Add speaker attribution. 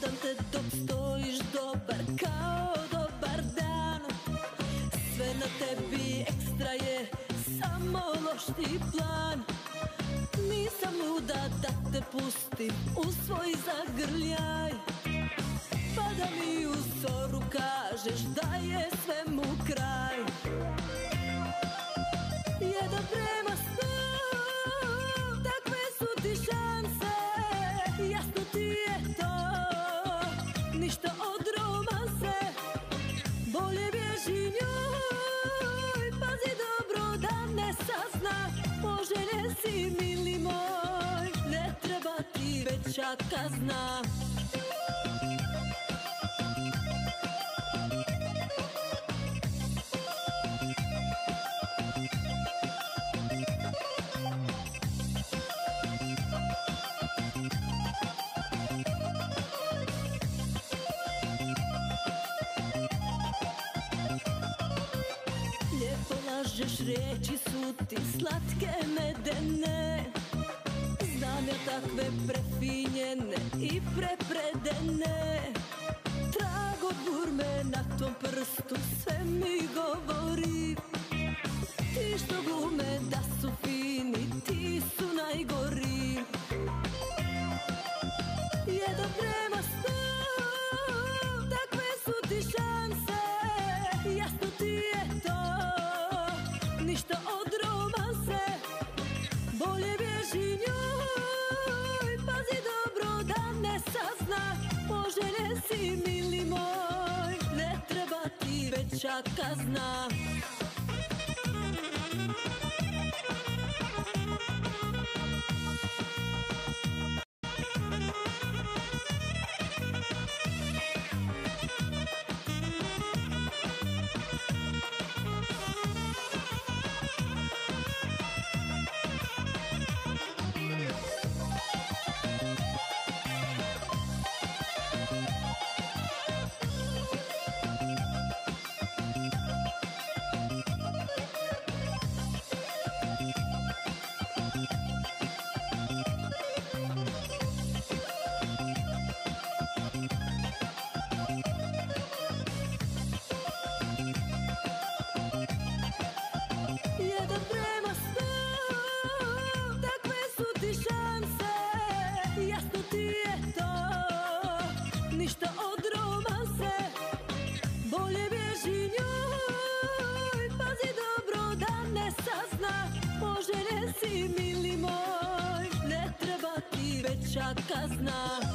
Speaker 1: gledam te dok stojiš dobar kao dobar dan. Sve na tebi ekstra je, samo loš ti plan. Nisam luda da te pustim u svoj zagrljaj. Pa da mi u soru kažeš da je svemu kraj. Jedan prema sto, takve su ti žal Si mili moj, ne treba ti veća kazna Lažeš, riječi su ti slatke medene. Znam ja takve prefinjene i prepredene. Trag od burme na tom prstu sve mi govori njoj, pazi dobro da ne sazna Poželjen si mili moj, ne treba ti veća kazna si